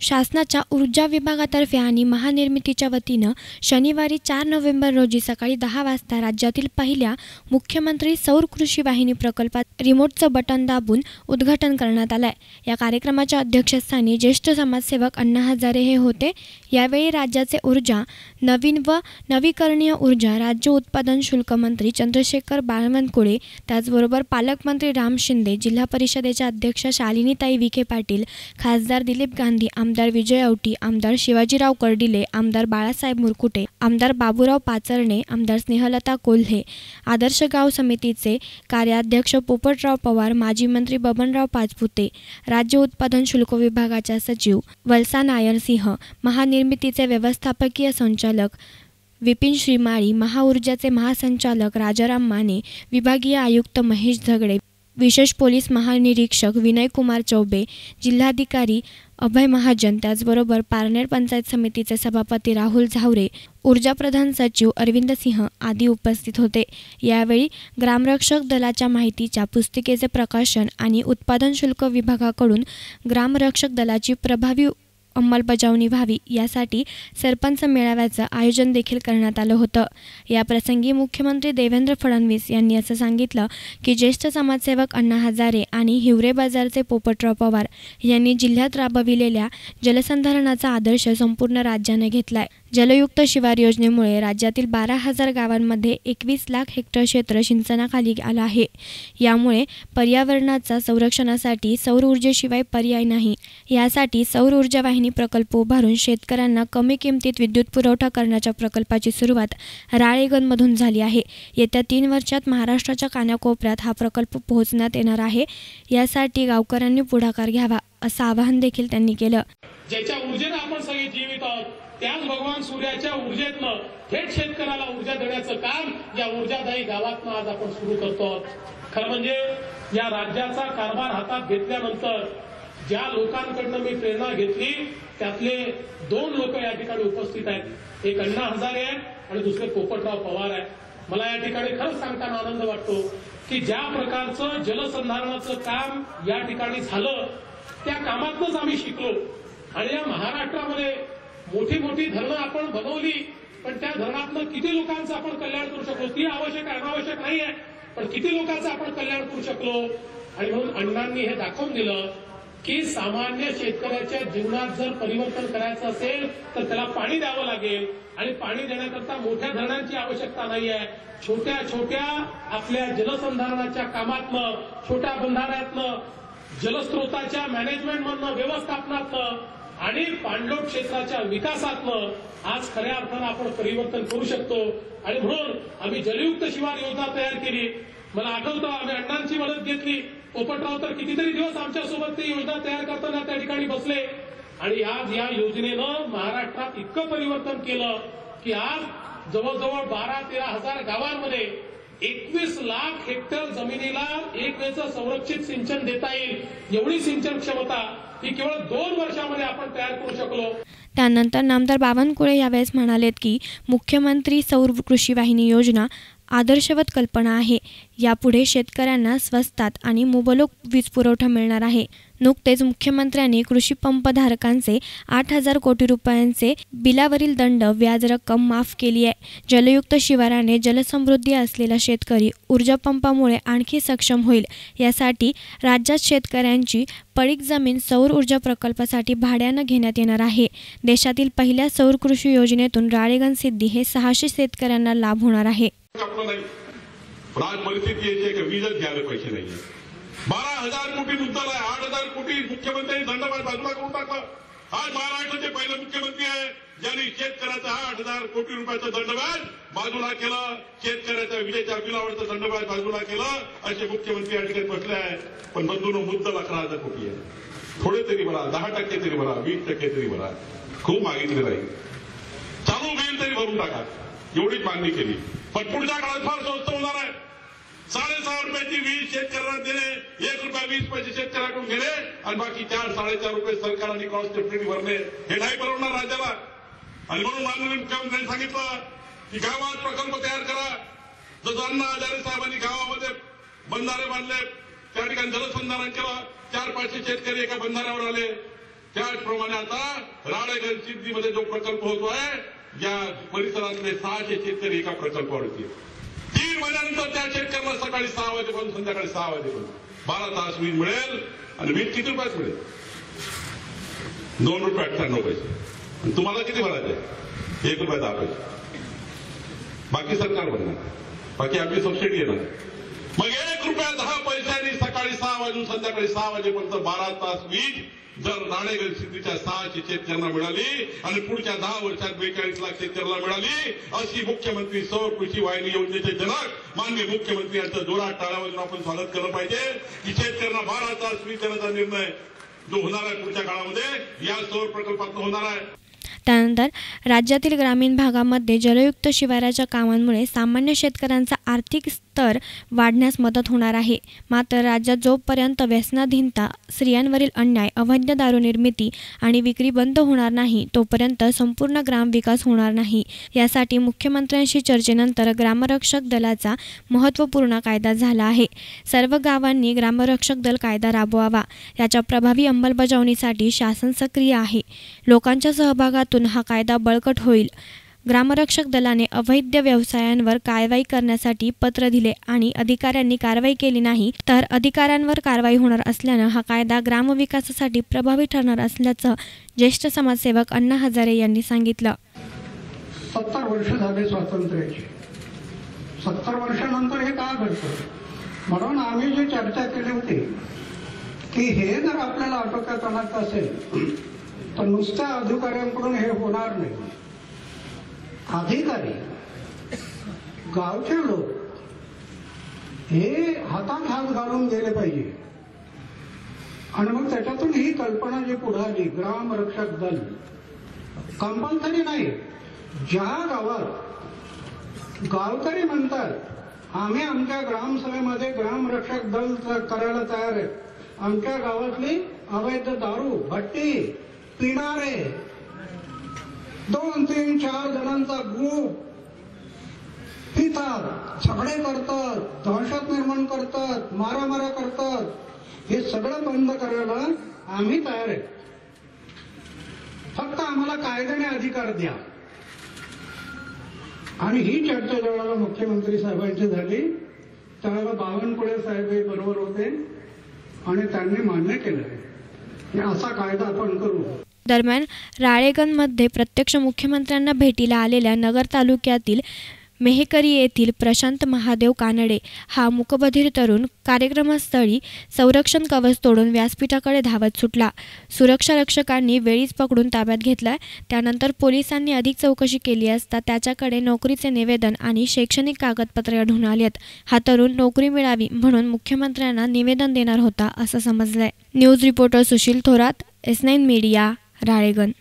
शासनाच्या ऊर्जा विभागातर्फे आणि महानिर्मितीच्या वतीनं शनिवारी चार नोव्हेंबर रोजी सकाळी दहा वाजता राज्यातील पहिल्या मुख्यमंत्री सौर कृषी वाहिनी प्रकल्पात रिमोटचं बटन दाबून उद्घाटन करण्यात आलंय. या कार्यक्रमाच्या अध्यक्षस्थानी ज्येष्ठ समाजसेवक अण्णा हजारे हे होते. यावेळी राज्याचे ऊर्जा नवीन व नवीकरणीय ऊर्जा राज्य उत्पादन शुल्क मंत्री चंद्रशेखर बावनकुळे त्याचबरोबर पालकमंत्री राम शिंदे जिल्हा परिषदेच्या अध्यक्ष शालिनीताई विखे पाटील खासदार दिलीप गांधी आमदार विजय औटी आमदार शिवाजीराव कर्डिले आमदार बाळासाहेब मुरकुटे आमदार बाबूराव पाचरणे आमदार स्नेहलता कोल्हे आदर्श गाव समितीचे कार्याध्यक्ष पोपटराव पवार माजी मंत्री बबनराव पाचपुते राज्य उत्पादन शुल्क विभागाच्या सचिव वल्सा नायर सिंह महानिर्मितीचे व्यवस्थापकीय संचालक विपिन श्रीमाळी महाऊर्जाचे महासंचालक राजाराम माने विभागीय आयुक्त महेश झगडे विशेष पोलीस महानिरीक्षक विनयकुमार चौबे जिल्हाधिकारी अभय महाजन त्याचबरोबर पारनेर पंचायत समितीचे सभापती राहुल झावरे ऊर्जा प्रधान सचिव अरविंद सिंह आदी उपस्थित होते. यावेळी ग्रामरक्षक दलाच्या माहितीच्या पुस्तिकेचे प्रकाशन आणि उत्पादन शुल्क विभागाकडून ग्रामरक्षक दलाची प्रभावी अंमलबजावणी व्हावी यासाठी सरपंच मेळाव्याचं आयोजन देखील करण्यात आलं होतं. या प्रसंगी मुख्यमंत्री देवेंद्र फडणवीस यांनी असं सांगितलं की ज्येष्ठ समाजसेवक अण्णा हजारे आणि हिवरे बाजारचे पोपटराव पवार यांनी जिल्ह्यात राबविलेल्या जलसंधारणाचा आदर्श संपूर्ण राज्याने घेतलाय. जलयुक्त शिवार योजनेमुळे राज्यातील बारा हजार गावांमध्ये एकवीस लाख हेक्टर क्षेत्र सिंचनाखाली आलं आहे. यामुळे पर्यावरणाचा संरक्षणासाठी सौर ऊर्जेशिवाय पर्याय नाही. यासाठी सौर ऊर्जा वाहिनी पाणी प्रकल्प उभारून शेतकऱ्यांना कमी किमतीत विद्युत पुरवठा करण्याच्या प्रकल्पाची सुरुवात राळेगणमधून झाली आहे. येत्या तीन वर्षात महाराष्ट्राच्या कानाकोपऱ्यात हा प्रकल्प पोहोचण्यात येणार आहे. यासाठी गावकऱ्यांनी पुढाकार घ्यावा असं आवाहन देखील त्यांनी केलं. ज्याच्या ऊर्जेनं आपण सगळे जीवित आहोत त्याच भगवान सूर्याच्या ऊर्जेतनं थेट शेतकऱ्याला ऊर्जा देण्याचं काम या ऊर्जादायी गावातनं आज आपण सुरू करतो खरं म्हणजे या राज्याचा कारभार हातात घेतल्यानंतर ज्या लोकांकडनं मी प्रेरणा घेतली त्यातले दोन लोक या ठिकाणी उपस्थित आहेत. एक अण्णा हजारे आहेत आणि दुसरे पोपटराव पवार आहेत. मला या ठिकाणी खरंच सांगताना आनंद वाटतो की ज्या प्रकारचं जलसंधारणाचं काम या ठिकाणी झालं त्या कामातनंच आम्ही शिकलो. आणि या महाराष्ट्रामध्ये मोठी मोठी धरणं आपण बनवली पण त्या धरणातनं किती लोकांचं आपण कल्याण करू शकलो? ती आवश्यक आहे अनावश्यक नाही आहे पण किती लोकांचं आपण कल्याण करू शकलो? आणि म्हणून अण्णांनी हे दाखवून दिलं की सामान्य शेतकऱ्याच्या जीवनात जर परिवर्तन करायचं असेल तर त्याला पाणी द्यावं लागेल. आणि पाणी देण्याकरता मोठ्या धरणांची आवश्यकता नाही आहे छोट्या छोट्या आपल्या जलसंधारणाच्या कामातनं छोट्या बंधाऱ्यातनं जलस्रोताच्या मॅनेजमेंटमधनं व्यवस्थापनातनं आणि पाणलोट क्षेत्राच्या विकासातनं आज खऱ्या अर्थानं आपण परिवर्तन करू शकतो. आणि म्हणून आम्ही जलयुक्त शिवार योजना तयार केली. मला आठवतं आम्ही अण्णांची मदत घेतली. पोपटराव तर कितीतरी दिवस आमच्यासोबत ती योजना तयार करताना त्या ठिकाणी बसले. आणि आज या योजनेनं महाराष्ट्रात इतकं परिवर्तन केलं की आज जवळजवळ बारा तेरा हजार गावांमध्ये एकवीस लाख हेक्टर जमिनीला एक वेळचं संरक्षित सिंचन देता येईल. एवढी सिंचन क्षमता ही केवळ दोन वर्षामध्ये आपण तयार करू शकलो. त्यानंतर नामदार बावनकुळे यावेळेस म्हणालेत की मुख्यमंत्री सौर कृषी वाहिनी योजना आदर्शवत कल्पना आहे. यापुढे शेतकऱ्यांना स्वस्तात आणि मुबलक वीज पुरवठा मिळणार आहे. नुकतेच मुख्यमंत्र्यांनी कृषी पंपधारकांचे आठ हजार कोटी रुपयांचे बिलावरील दंड व्याज रक्कम माफ केली आहे. जलयुक्त शिवाराने जलसमृद्धी असलेला शेतकरी ऊर्जा पंपामुळे आणखी सक्षम होईल. यासाठी राज्यात शेतकऱ्यांची पडीक जमीन सौर ऊर्जा प्रकल्पासाठी भाड्यानं घेण्यात येणार आहे. देशातील पहिल्या सौर कृषी योजनेतून राळेगण सिद्धी हे सहाशे शेतकऱ्यांना लाभ होणार आहे. आपलं नाही. पण आज परिस्थिती याची आहे वीजच घ्यायला पैसे नाहीये. बारा हजार कोटी मुद्दल आहे आठ हजार कोटी मुख्यमंत्र्यांनी दंडवाळ बाजूला करून टाकलं. आज महाराष्ट्राचे पहिले मुख्यमंत्री आहे ज्यांनी शेतकऱ्याचा आठ हजार कोटी रुपयाचा दंडव्याज बाजूला केला. शेतकऱ्याच्या विजेच्या बिलावरचं दंडव्याज बाजूला केलं. असे मुख्यमंत्री या ठिकाणी बसले आहे पण बंधून मुद्दल अकरा हजार कोटी आहे. थोडे तरी भरा दहा टक्के तरी भरा वीस टक्के तरी भरा खूप मागितले नाही. चालू बिल तरी भरून टाका. एवढीच मागणी केली. पण पुढच्या काळात फार स्वस्त होणार आहे. साडेसहा रुपयाची वीज शेतकऱ्यांना दिले एक रुपया वीस पैसे शेतकऱ्याकडून घेणे आणि बाकी चार साडेचार रुपये सरकार आणि क्रॉस डेप्युटी भरणे हे नाही परवडणार राज्याला. आणि म्हणून माननीय मुख्यमंत्र्यांनी सांगितलं की गावात प्रकल्प तयार करा. जसं अण्णा हजारे साहेबांनी गावामध्ये बंधारे बांधले त्या ठिकाणी जलसंधारण केलं चार पाचशे शेतकरी एका बंधाऱ्यावर आले. त्याचप्रमाणे आता राळेगण सिद्धीमध्ये जो प्रकल्प होतोय या परिसरातले सहाशे शेतकरी एका प्रकल्पावरती तीन महिन्यानंतर त्या शेतकऱ्यांना सकाळी सहा वाजेपर्यंत संध्याकाळी सहा वाजेपर्यंत. बारा तास वीज मिळेल आणि वीज किती रुपयात मिळेल? दोन रुपये अठ्ठ्याण्णव पैसे. आणि तुम्हाला किती भरायचे? एक रुपये दहा पैसे. बाकी सरकार भरणार. बाकी आपली सबसिडी येणार. मग एक रुपया दहा पैशांनी सकाळी सहा वाजून संध्याकाळी सहा वाजेपर्यंत बारा तास वीज जर नाणेगड सिद्धीच्या सहाशे शेतकऱ्यांना मिळाली आणि पुढच्या दहा वर्षात बेचाळीस लाख शेतकऱ्यांना मिळाली अशी मुख्यमंत्री सौर कृषी वाहिनी योजनेचे जनक माननीय मुख्यमंत्री यांचं जोरात टाळ्या आपण स्वागत केलं पाहिजे. की शेतकऱ्यांना बारा तास वीज देण्याचा निर्णय जो होणार आहे पुढच्या काळामध्ये या सौर प्रकल्पात होणार आहे. त्यानंतर राज्यातील ग्रामीण भागामध्ये जलयुक्त शिवाराच्या कामांमुळे सामान्य शेतकऱ्यांचा आर्थिक स्तर वाढण्यास मदत होणार आहे. मात्र राज्यात जोपर्यंत व्यसनाधीनता स्त्रियांवरील अन्याय अवैध दारू निर्मिती आणि विक्री बंद होणार नाही तोपर्यंत संपूर्ण ग्रामविकास होणार नाही. यासाठी मुख्यमंत्र्यांशी चर्चेनंतर ग्रामरक्षक दलाचा महत्त्वपूर्ण कायदा झाला आहे. सर्व गावांनी ग्रामरक्षक दल कायदा राबवावा. याच्या प्रभावी अंमलबजावणीसाठी शासन सक्रिय आहे. लोकांच्या सहभागातून हा कायदा बळकट होईल. ग्रामरक्षक दलाने अवैध व्यवसायांवर कारवाई करण्यासाठी पत्र दिले आणि अधिकाऱ्यांनी कारवाई केली नाही तर अधिकाऱ्यांवर कारवाई होणार असल्यानं हा कायदा ग्रामविकासासाठी प्रभावी ठरणार असल्याचं ज्येष्ठ समाजसेवक अण्णा हजारे यांनी सांगितलं. सत्तर वर्ष झाले स्वातंत्र्याचे. सत्तर वर्षानंतर हे का घडतं? म्हणून आम्ही जी चर्चा केली होती की हे जर आपल्याला आटोक्यात आणायचं असेल तर नुसत्या अधिकाऱ्यांकडून हे होणार नाही. अधिकारी गावचे लोक हे हातात हात घालून गेले पाहिजे. आणि मग त्याच्यातून ही कल्पना जी पुढे आली ग्राम रक्षक दल कंपल्सरी नाही. ज्या गावात गावकरी म्हणतात आम्ही आमच्या ग्रामसभेमध्ये ग्रामरक्षक दल करायला तयार आहे. आमच्या गावातली अवैध दारू भट्टी पिणारे दोन तीन चार जणांचा ग्रुप पितात झगडे करतात दहशत निर्माण करतात मारामारा करतात. हे सगळं बंद करायला आम्ही तयार आहे. फक्त आम्हाला कायद्याने अधिकार द्या. आणि ही चर्चा ज्यावेळेला मुख्यमंत्री साहेबांची झाली त्यावेळेला बावनकुळे साहेब हे बरोबर होते आणि त्यांनी मान्य केलं असा कायदा आपण करू. दरम्यान राळेगणमध्ये प्रत्यक्ष मुख्यमंत्र्यांना भेटीला आलेल्या नगर तालुक्यातील मेहकरी येथील प्रशांत महादेव कानडे हा मुकबधीर तरुण कार्यक्रमस्थळी संरक्षण कवच तोडून व्यासपीठाकडे धावत सुटला. सुरक्षा रक्षकांनी वेळीच पकडून ताब्यात घेतला त्यानंतर पोलिसांनी अधिक चौकशी केली असता त्याच्याकडे नोकरीचे निवेदन आणि शैक्षणिक कागदपत्रे आढळून आलेत. हा तरुण नोकरी मिळावी म्हणून मुख्यमंत्र्यांना निवेदन देणार होता असं समजलंय. News reporter Sushil Thorat S nine media. Ralegan.